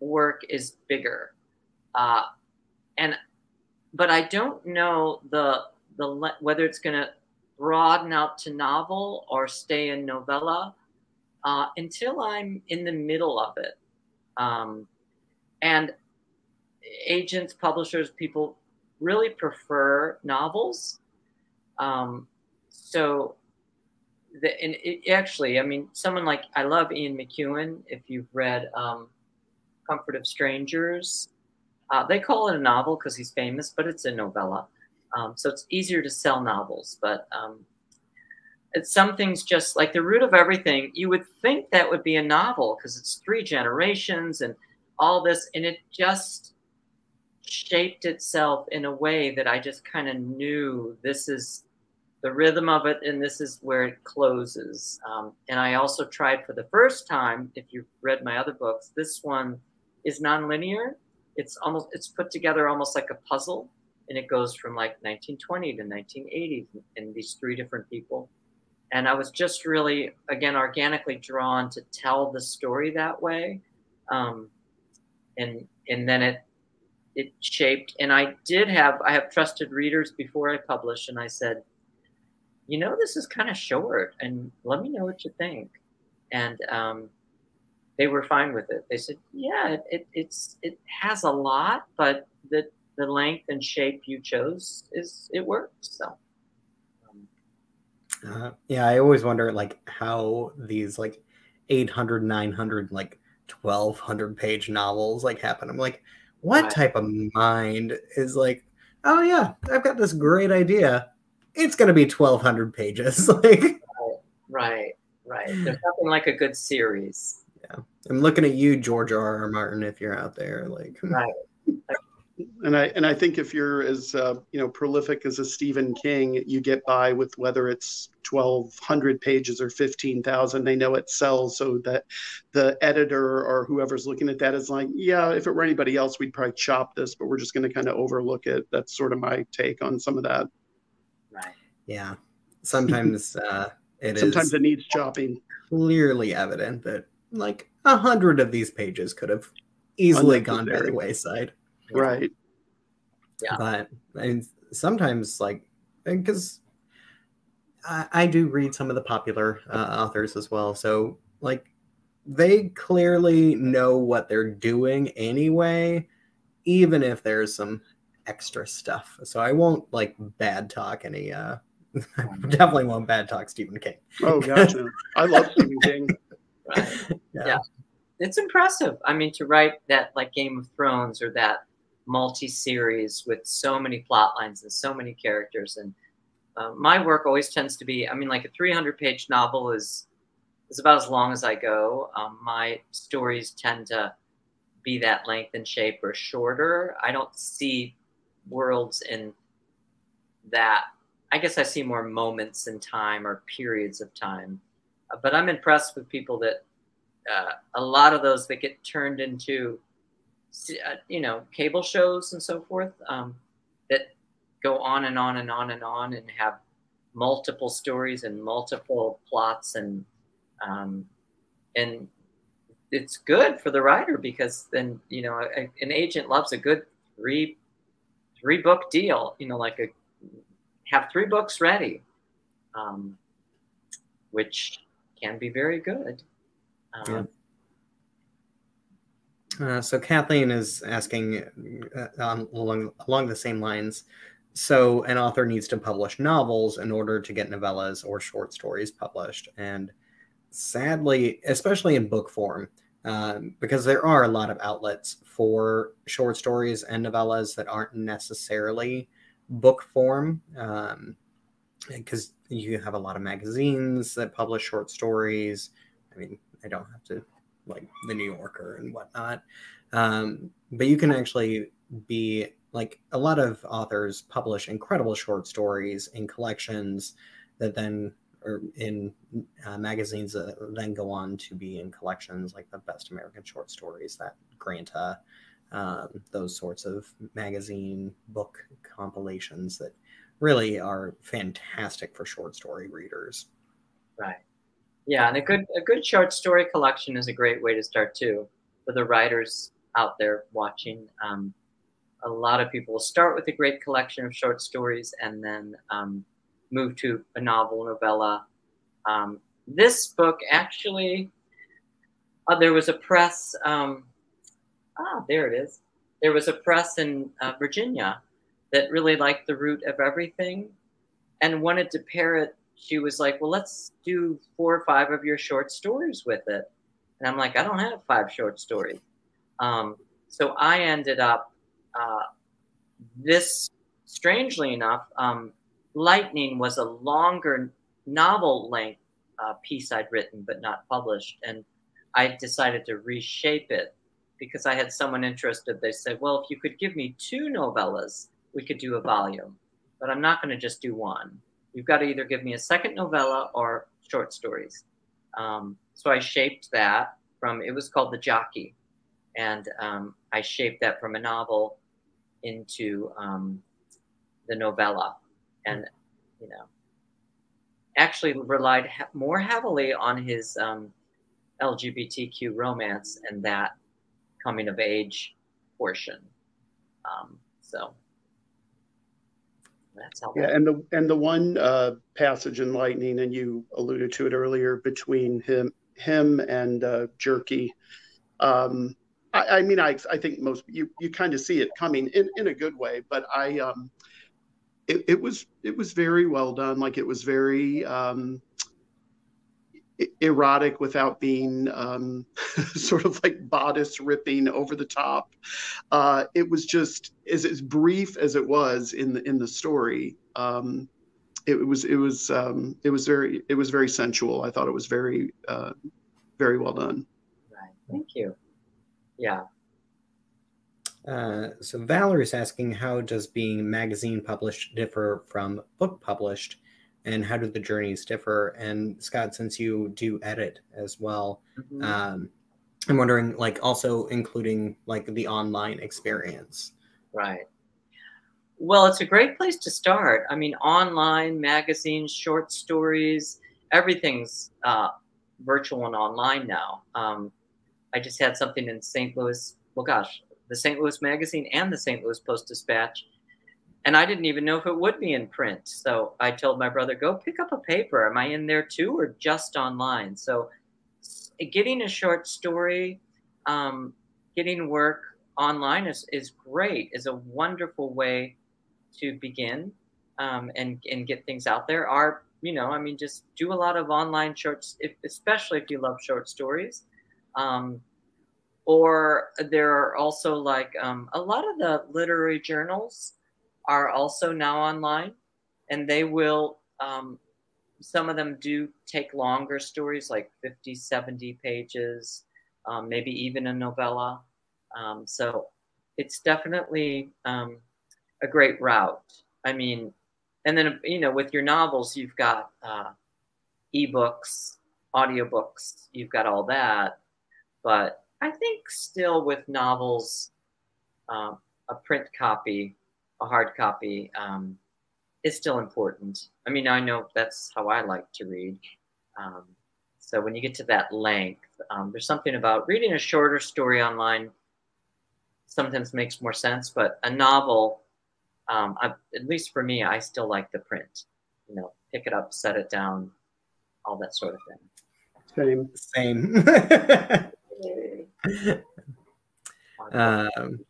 work is bigger, uh, and but I don't know the the whether it's going to broaden out to novel or stay in novella uh, until I'm in the middle of it. Um, and agents, publishers, people really prefer novels. Um, so, the, and it, actually, I mean, someone like I love Ian McEwan. If you've read um, Comfort of Strangers, uh, they call it a novel because he's famous, but it's a novella. Um, so it's easier to sell novels. But um, some things just like the root of everything you would think that would be a novel because it's three generations and all this and it just shaped itself in a way that i just kind of knew this is the rhythm of it and this is where it closes. Um, and i also tried for the first time if you've read my other books this one is nonlinear. It's almost it's put together almost like a puzzle and it goes from like 1920 to 1980 and these three different people and I was just really, again, organically drawn to tell the story that way. um, and and then it it shaped. And I did have I have trusted readers before I published, and I said, you know, this is kind of short, and let me know what you think. And um, they were fine with it. They said, yeah, it, it it's it has a lot, but the the length and shape you chose is it works. So. Uh, yeah, I always wonder like how these like 800, 900, like 1200 page novels like happen. I'm like, what type of mind is like, oh yeah, I've got this great idea. It's going to be 1200 pages. like, right, right, right. There's nothing like a good series. Yeah. I'm looking at you, George R. R. Martin, if you're out there. Like, right and I and I think if you're as uh, you know prolific as a Stephen King, you get by with whether it's twelve hundred pages or fifteen thousand. They know it sells, so that the editor or whoever's looking at that is like, yeah, if it were anybody else, we'd probably chop this, but we're just going to kind of overlook it. That's sort of my take on some of that. Right. Yeah. Sometimes uh, it Sometimes is it needs chopping. Clearly evident that like a hundred of these pages could have easily gone by the wayside. Right. Yeah. But I mean, sometimes, like, because I, I, do read some of the popular uh, authors as well. So, like, they clearly know what they're doing anyway, even if there's some extra stuff. So I won't like bad talk any. uh I definitely won't bad talk Stephen King. Oh, gotcha. I love Stephen King. Right. Yeah. yeah. It's impressive. I mean, to write that like Game of Thrones or that multi-series with so many plot lines and so many characters. And uh, my work always tends to be i mean like a 300 page novel is is about as long as i go. Um, my stories tend to be that length and shape or shorter. I don't see worlds in that. I guess i see more moments in time or periods of time. Uh, but i'm impressed with people that uh, a lot of those that get turned into uh, you know, cable shows and so forth um, that go on and on and on and on and have multiple stories and multiple plots and um, and it's good for the writer because then you know a, an agent loves a good three three book deal you know like a have three books ready um, which can be very good um, yeah. Uh, so Kathleen is asking uh, along along the same lines. So an author needs to publish novels in order to get novellas or short stories published, and sadly, especially in book form, um, because there are a lot of outlets for short stories and novellas that aren't necessarily book form. because um, you have a lot of magazines that publish short stories. I mean, I don't have to like the New Yorker and whatnot. Um, but you can actually be like a lot of authors publish incredible short stories in collections that then or in uh, magazines that then go on to be in collections like the best American short stories that Granta, um, those sorts of magazine book compilations that really are fantastic for short story readers. Right. Yeah, and a good a good short story collection is a great way to start too for the writers out there watching. Um, a lot of people will start with a great collection of short stories and then um, move to a novel novella. Um, this book actually, uh, there was a press. Um, ah, there it is. There was a press in uh, Virginia that really liked the root of everything and wanted to pair it she was like, well, let's do four or five of your short stories with it. And I'm like, I don't have five short stories. Um, so I ended up, uh, this, strangely enough, um, Lightning was a longer novel length uh, piece I'd written but not published. And I decided to reshape it because I had someone interested. They said, well, if you could give me two novellas, we could do a volume, but I'm not going to just do one you've got to either give me a second novella or short stories. Um, so I shaped that from, it was called The Jockey. And um, I shaped that from a novel into um, the novella. And, you know, actually relied more heavily on his um, LGBTQ romance and that coming of age portion. Um, so that's how. Yeah, and the and the one uh, passage in Lightning, and you alluded to it earlier, between him him and uh, Jerky. Um, I, I, mean, I I think most you you kind of see it coming in in a good way, but I um, it, it was it was very well done. Like it was very um, erotic without being um, sort of like bodice ripping over the top. Uh, it was just as, as brief as it was in the in the story. Um, it was it was um, it was very it was very sensual. I thought it was very uh, very well done. Right. Thank you. Yeah. Uh, so Valerie's asking, how does being magazine published differ from book published? And how do the journeys differ? And Scott, since you do edit as well, mm-hmm. um, I'm wondering, like, also including like the online experience. Right. Well, it's a great place to start. I mean, online magazines, short stories, everything's uh, virtual and online now. Um, I just had something in St. Louis. Well, gosh, the St. Louis Magazine and the St. Louis Post Dispatch and I didn't even know if it would be in print. So I told my brother, go pick up a paper. Am I in there too, or just online? So getting a short story, um, getting work online is, is great, is a wonderful way to begin um, and, and get things out there. Our, you know, I mean, just do a lot of online shorts, especially if you love short stories. Um, or there are also like um, a lot of the literary journals are also now online, and they will. Um, some of them do take longer stories, like 50, 70 pages, um, maybe even a novella. Um, so it's definitely um, a great route. I mean, and then you know, with your novels, you've got uh, ebooks, audiobooks, you've got all that. But I think still with novels, uh, a print copy a hard copy um, is still important. I mean, I know that's how I like to read. Um, so when you get to that length, um, there's something about reading a shorter story online sometimes makes more sense, but a novel, um, I, at least for me, I still like the print. You know, pick it up, set it down, all that sort of thing. Same. Same. um,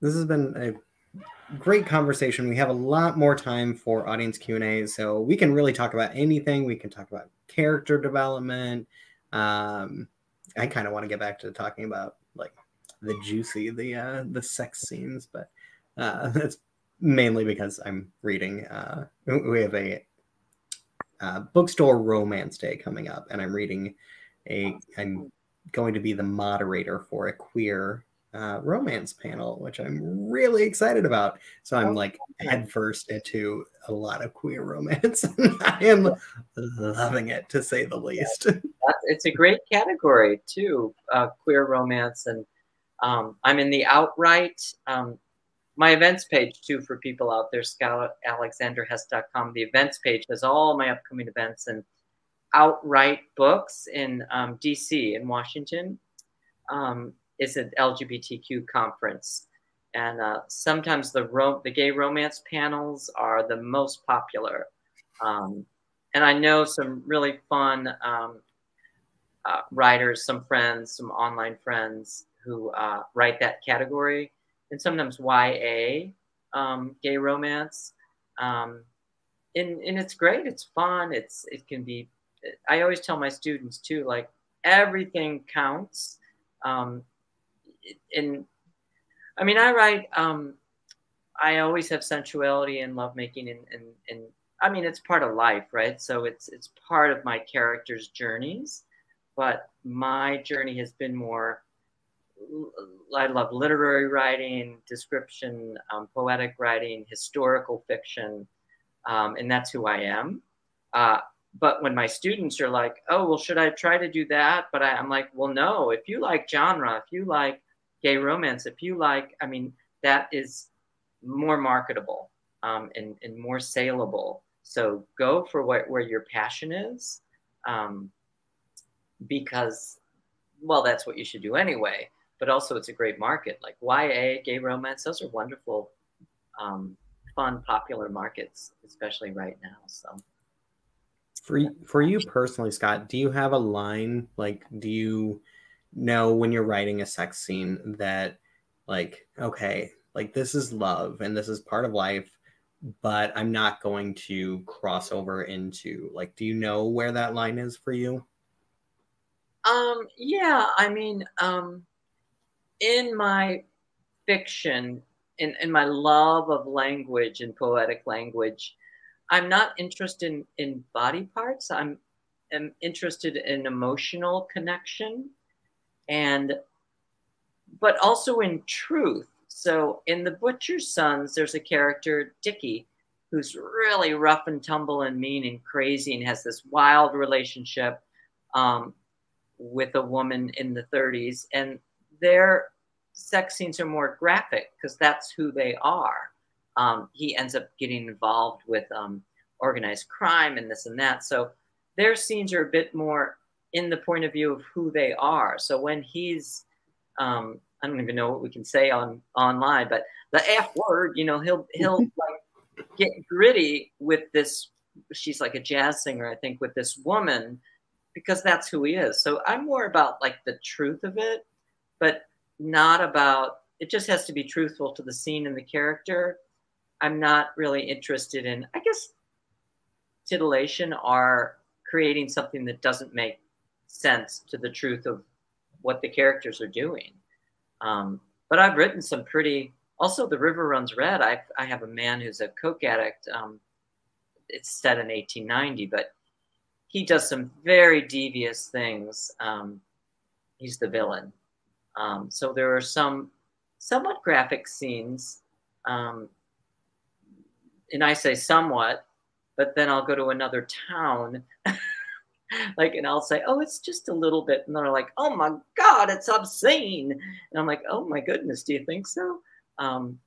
this has been a great conversation. We have a lot more time for audience Q and A, so we can really talk about anything. We can talk about character development. Um, I kind of want to get back to talking about like the juicy, the uh, the sex scenes, but uh, that's mainly because I'm reading. Uh, we have a uh, bookstore romance day coming up, and I'm reading a. I'm going to be the moderator for a queer uh, romance panel, which I'm really excited about. So I'm like headfirst into a lot of queer romance. I am loving it to say the least. it's a great category too, uh, queer romance, and um, I'm in the OutWrite. Um, my events page too for people out there, scottalexanderhess.com. The events page has all my upcoming events and OutWrite books in um, DC in Washington. Is an LGBTQ conference. And uh, sometimes the, ro- the gay romance panels are the most popular. Um, and I know some really fun um, uh, writers, some friends, some online friends who uh, write that category, and sometimes YA um, gay romance. Um, and, and it's great. It's fun. It's it can be. I always tell my students too, like everything counts. Um, in I mean, I write. Um, I always have sensuality and lovemaking, and, and and I mean, it's part of life, right? So it's it's part of my character's journeys, but my journey has been more. I love literary writing, description, um, poetic writing, historical fiction, um, and that's who I am. Uh, but when my students are like, "Oh, well, should I try to do that?" But I, I'm like, "Well, no. If you like genre, if you like gay romance, if you like, I mean, that is more marketable um, and, and more saleable. So go for what, where your passion is um, because well, that's what you should do anyway. But also, it's a great market. Like YA, gay romance, those are wonderful, um, fun, popular markets, especially right now. So, for for you personally, Scott, do you have a line? Like, do you know when you're writing a sex scene that, like, okay, like this is love and this is part of life, but I'm not going to cross over into like, do you know where that line is for you? Um, yeah, I mean, um, in my fiction, in, in my love of language and poetic language, I'm not interested in, in body parts. I'm am interested in emotional connection and but also in truth. So in the Butcher's Sons, there's a character, Dickie, who's really rough and tumble and mean and crazy and has this wild relationship um, with a woman in the 30s. And their sex scenes are more graphic because that's who they are. Um, he ends up getting involved with um, organized crime and this and that. So their scenes are a bit more in the point of view of who they are. So when he's, um, I don't even know what we can say on online, but the F word, you know, he'll he'll like get gritty with this. She's like a jazz singer, I think, with this woman because that's who he is. So I'm more about like the truth of it, but not about it just has to be truthful to the scene and the character. I'm not really interested in, I guess, titillation or creating something that doesn't make sense to the truth of what the characters are doing. Um, but I've written some pretty, also The River Runs Red. I, I have a man who's a coke addict. Um, it's set in 1890, but he does some very devious things. Um, he's the villain. Um, so there are some somewhat graphic scenes. Um, and I say somewhat, but then I'll go to another town. like, and I'll say, oh, it's just a little bit. And they're like, oh my God, it's obscene. And I'm like, oh my goodness, do you think so? Um,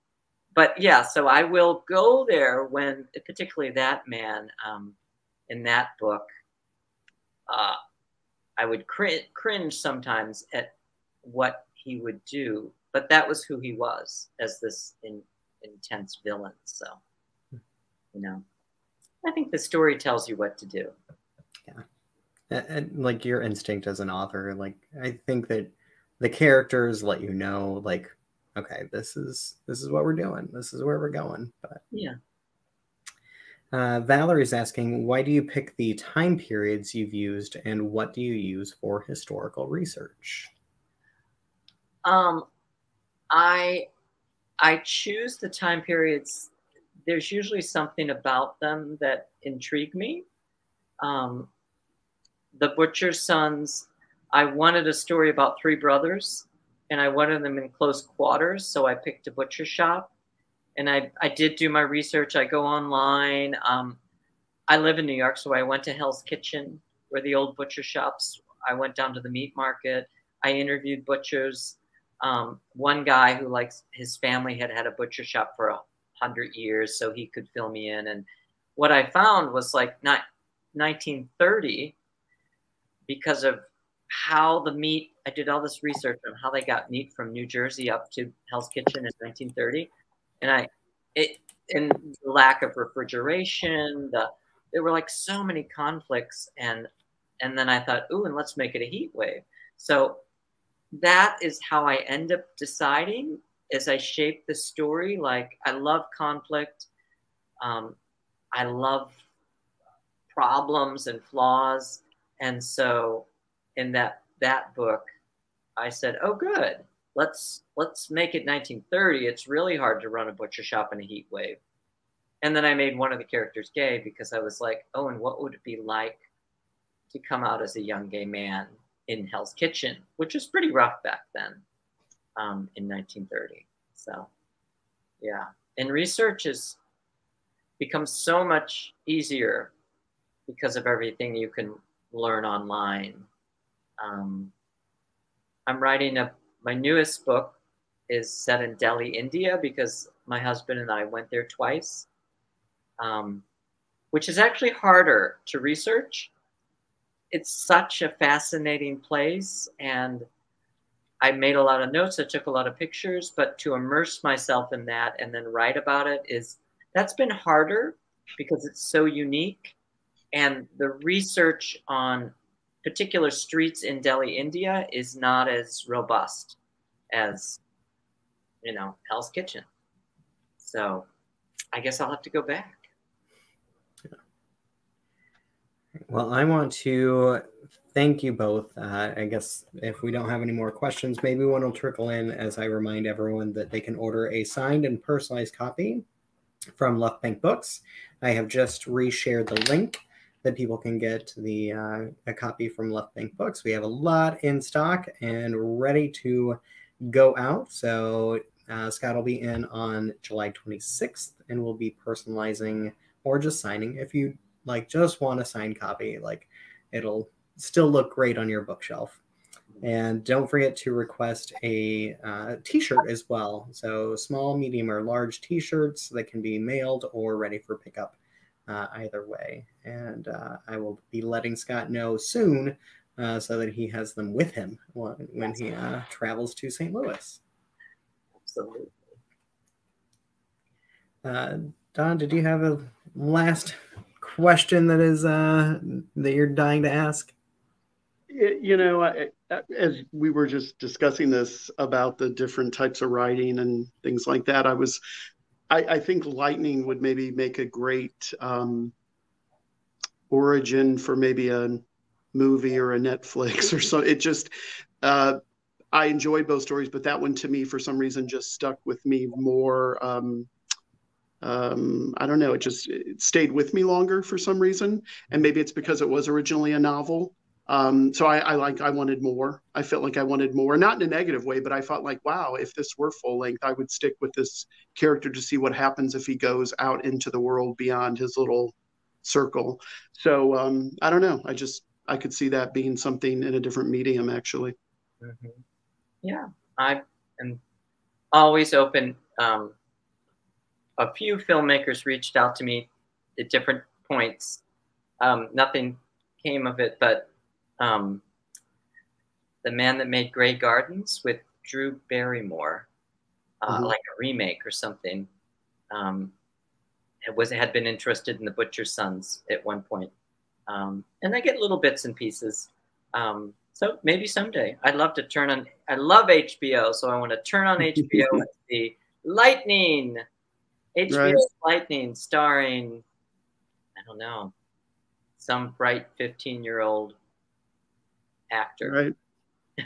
but yeah, so I will go there when, particularly that man um, in that book, uh, I would cringe, cringe sometimes at what he would do, but that was who he was as this in, intense villain. So, you know, I think the story tells you what to do. Yeah. And, like your instinct as an author, like I think that the characters let you know, like, okay, this is this is what we're doing. This is where we're going. But yeah. Uh, Valerie's asking, why do you pick the time periods you've used and what do you use for historical research? Um, I I choose the time periods. There's usually something about them that intrigue me. Um, the Butcher's Sons, I wanted a story about three brothers and I wanted them in close quarters. So I picked a butcher shop and I, I did do my research. I go online. Um, I live in New York, so I went to Hell's Kitchen, where the old butcher shops. I went down to the meat market. I interviewed butchers. Um, one guy who likes his family had had a butcher shop for a hundred years, so he could fill me in. And what I found was like not 1930, because of how the meat. I did all this research on how they got meat from New Jersey up to Hell's Kitchen in 1930 and I it and the lack of refrigeration, the there were like so many conflicts and and then I thought, ooh, and let's make it a heat wave. So that is how I end up deciding as I shape the story. Like I love conflict. Um, I love problems and flaws. And so in that that book, I said, oh good. Let's let's make it 1930 it's really hard to run a butcher shop in a heat wave. And then i made one of the characters gay because i was like oh and what would it be like to come out as a young gay man in hell's kitchen which was pretty rough back then um, in 1930 so yeah. And research has become so much easier because of everything you can learn online um, i'm writing a my newest book is set in Delhi, India, because my husband and I went there twice, um, which is actually harder to research it's such a fascinating place and I made a lot of notes, I took a lot of pictures, but to immerse myself in that and then write about it is that's been harder because it's so unique. And the research on particular streets in Delhi, India is not as robust as, you know, Hell's Kitchen. So I guess I'll have to go back. Well, I want to thank you both. Uh, I guess if we don't have any more questions, maybe one will trickle in as I remind everyone that they can order a signed and personalized copy from Left Bank Books. I have just reshared the link that people can get the uh, a copy from Left Bank Books. We have a lot in stock and ready to go out. So uh, Scott will be in on July 26th, and we'll be personalizing or just signing. If you like, just want a signed copy, like it'll still look great on your bookshelf. And don't forget to request a uh, t-shirt as well. So small, medium, or large t-shirts that can be mailed or ready for pickup uh, either way. And uh, I will be letting Scott know soon uh, so that he has them with him when, when he uh, travels to St. Louis. Absolutely. Uh, Don, did you have a last question that is uh, that you're dying to ask? you know, as we were just discussing this about the different types of writing and things like that, I was, I, I think lightning would maybe make a great um, origin for maybe a movie or a Netflix or so. It just, uh, I enjoyed both stories, but that one to me, for some reason, just stuck with me more. Um, um, I don't know. It just it stayed with me longer for some reason, and maybe it's because it was originally a novel. Um, so I, I, like I wanted more. I felt like I wanted more, not in a negative way, but I felt like, wow, if this were full length, I would stick with this character to see what happens if he goes out into the world beyond his little circle. So um, I don't know. I just I could see that being something in a different medium, actually. Mm-hmm. Yeah, I am always open. Um, a few filmmakers reached out to me at different points. Um, nothing came of it, but um, the man that made Grey Gardens with Drew Barrymore, uh, mm-hmm. like a remake or something. Um, it was had been interested in the Butcher's Sons at one point, um, and I get little bits and pieces. Um, so maybe someday I'd love to turn on. I love HBO, so I want to turn on HBO and see Lightning, HBO right. Lightning, starring I don't know some bright fifteen-year-old actor. Right.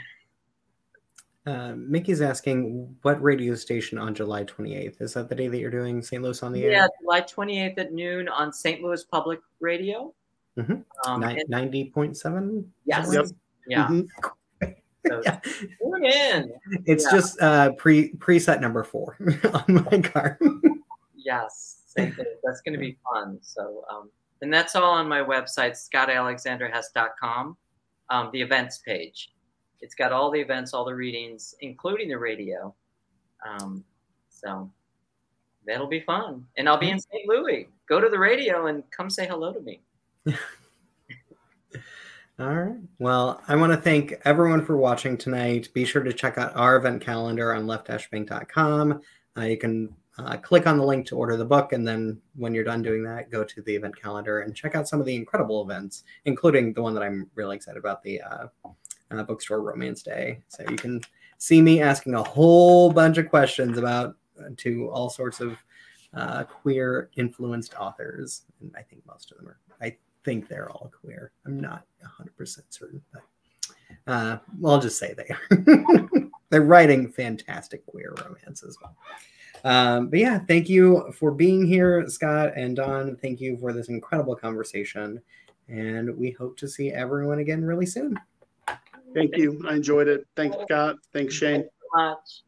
Uh, Mickey's asking what radio station on July 28th? Is that the day that you're doing St. Louis on the yeah, air? Yeah, July 28th at noon on St. Louis Public Radio. Mm-hmm. Um, 90.7? Yes. Yep. Yeah. Mm-hmm. So yeah. tune in. It's yeah. just uh, pre preset number four on my car. yes, same thing. that's going to be fun. So, um, and that's all on my website, scottalexanderhess.com um, the events page. It's got all the events, all the readings, including the radio. Um, so that'll be fun. And I'll be in St. Louis. Go to the radio and come say hello to me. All right. Well, I want to thank everyone for watching tonight. Be sure to check out our event calendar on left-bank.com. Uh, you can uh, click on the link to order the book. And then when you're done doing that, go to the event calendar and check out some of the incredible events, including the one that I'm really excited about the uh, uh, Bookstore Romance Day. So you can see me asking a whole bunch of questions about uh, to all sorts of uh, queer influenced authors. And I think most of them are, I think they're all queer. I'm not 100% certain, but uh, well, I'll just say they are. they're writing fantastic queer romances. Um, but yeah, thank you for being here, Scott and Don. Thank you for this incredible conversation. And we hope to see everyone again really soon. Thank you. I enjoyed it. Thanks, Scott. Thanks, Shane. Thanks so much.